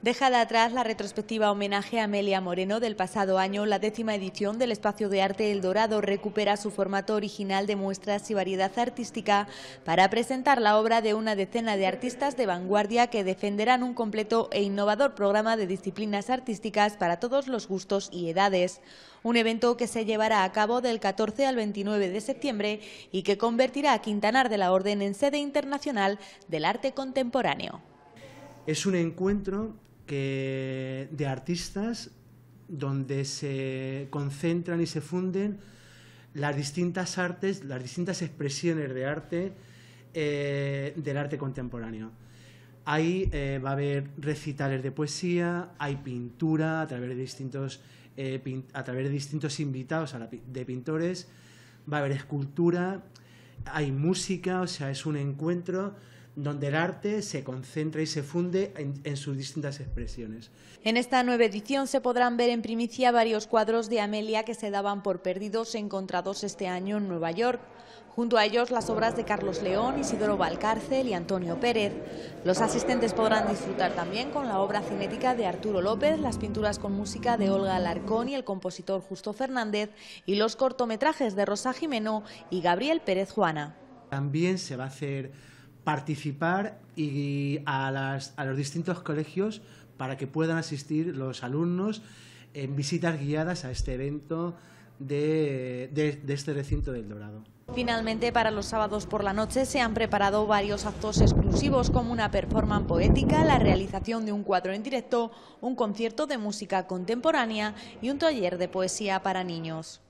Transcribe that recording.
Dejada atrás la retrospectiva homenaje a Amelia Moreno del pasado año, la décima edición del Espacio de Arte El Dorado recupera su formato original de muestras y variedad artística para presentar la obra de una decena de artistas de vanguardia que defenderán un completo e innovador programa de disciplinas artísticas para todos los gustos y edades. Un evento que se llevará a cabo del 14 al 29 de septiembre y que convertirá a Quintanar de la Orden en sede internacional del arte contemporáneo. Es un encuentro de artistas donde se concentran y se funden las distintas artes, las distintas expresiones de arte eh, del arte contemporáneo. Ahí eh, va a haber recitales de poesía, hay pintura a través de distintos, eh, a través de distintos invitados de pintores, va a haber escultura, hay música, o sea, es un encuentro donde el arte se concentra y se funde en, sus distintas expresiones. En esta nueva edición se podrán ver en primicia varios cuadros de Amelia que se daban por perdidos encontrados este año en Nueva York. Junto a ellos las obras de Carlos León, Isidoro Valcárcel y Antonio Pérez. Los asistentes podrán disfrutar también con la obra cinética de Arturo López, las pinturas con música de Olga Alarcón y el compositor Justo Fernández y los cortometrajes de Rosa Jimeno y Gabriel Pérez Juana. También se va a hacer participar y a, los distintos colegios para que puedan asistir los alumnos en visitas guiadas a este evento de, este recinto del Dorado. Finalmente, para los sábados por la noche se han preparado varios actos exclusivos como una performance poética, la realización de un cuadro en directo, un concierto de música contemporánea y un taller de poesía para niños.